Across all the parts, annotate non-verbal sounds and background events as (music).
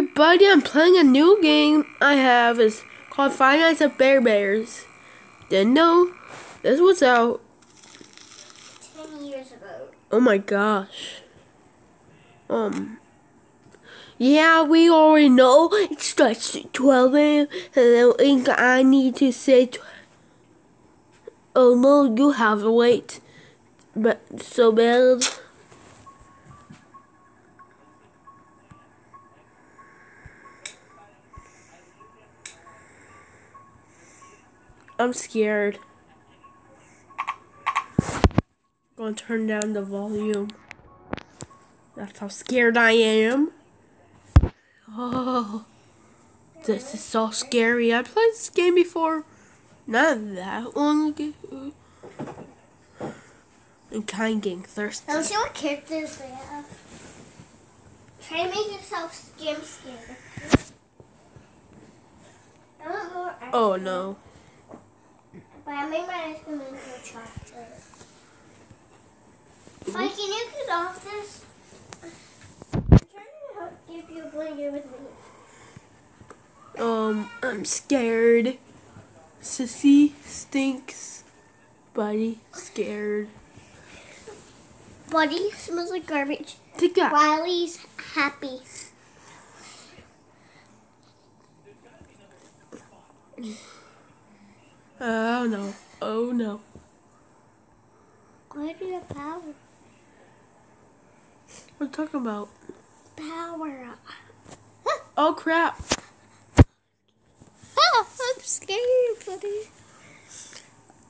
everybody, I'm playing a new game I have. It's called Five Nights at Bear Bears. Didn't know this was out. Ten years ago. Oh my gosh. Um. Yeah, we already know it starts at 12 a.m. And I think I need to say. Oh no, you have to wait. But so bad. I'm scared. I'm Gonna turn down the volume. That's how scared I am. Oh, this is so scary. I played this game before, not that long ago. I'm kind of getting thirsty. Let's see what characters they have. Try to make yourself jump scared. I don't know. what Oh no. But I made my ice cream into chocolate. Like, can you get off this? I'm trying to help give you a blanket with me. Um, I'm scared. Sissy stinks. Buddy, scared. Buddy smells like garbage. Take that. Riley's happy. Oh no. Oh no. Why do you have power? What are you talking about? Power up. Oh crap. Oh, (laughs) I'm scared, buddy.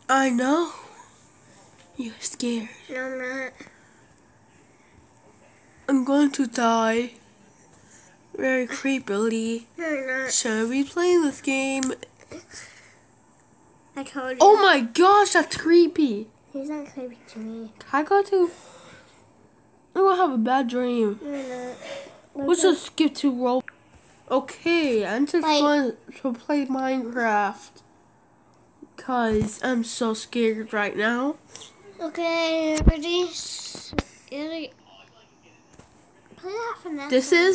I know. You're scared. No, I'm not. I'm going to die. Very creepily. No, I'm not. Should we play this game? I told you. Oh my gosh, that's creepy. He's not creepy to me. I got to. I'm gonna have a bad dream. No. Let's just skip to roll. Okay, I'm just Wait. going to play Minecraft. Cause I'm so scared right now. Okay, ready? Ready? Play that for now. This is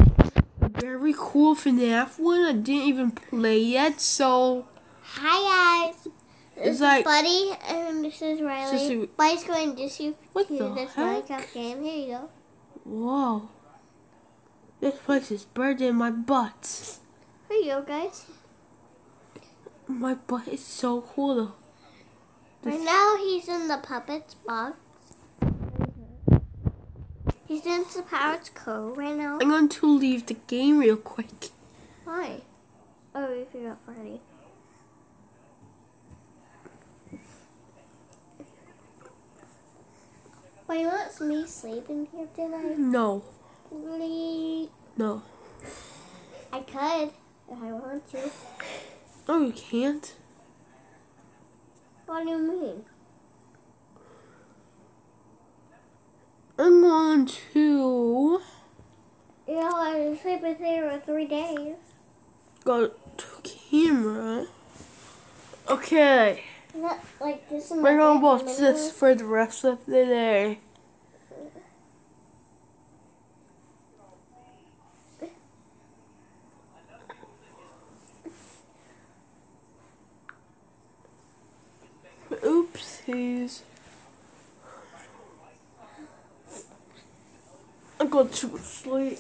a very cool FNAF one. I didn't even play yet, so Hi guys. This It's is like- Buddy and this is Riley. Sissy- Buddy's going to you What to this heck? Minecraft game. Here you go. whoa. This place is than my butt. Here you go, guys. My butt is so cool though. Right now he's in the puppets box. He's in the Pirates Cove right now. I'm going to leave the game real quick. Why? Oh, we forgot already. Wants me sleeping here tonight? No, Really? no. I could if I want to. No, you can't. What do you mean? I'm going to know, I was sleeping here for three days. go to camera. Okay, Not like this. we're gonna watch this for the rest of the day. Oopsies. I got to sleep.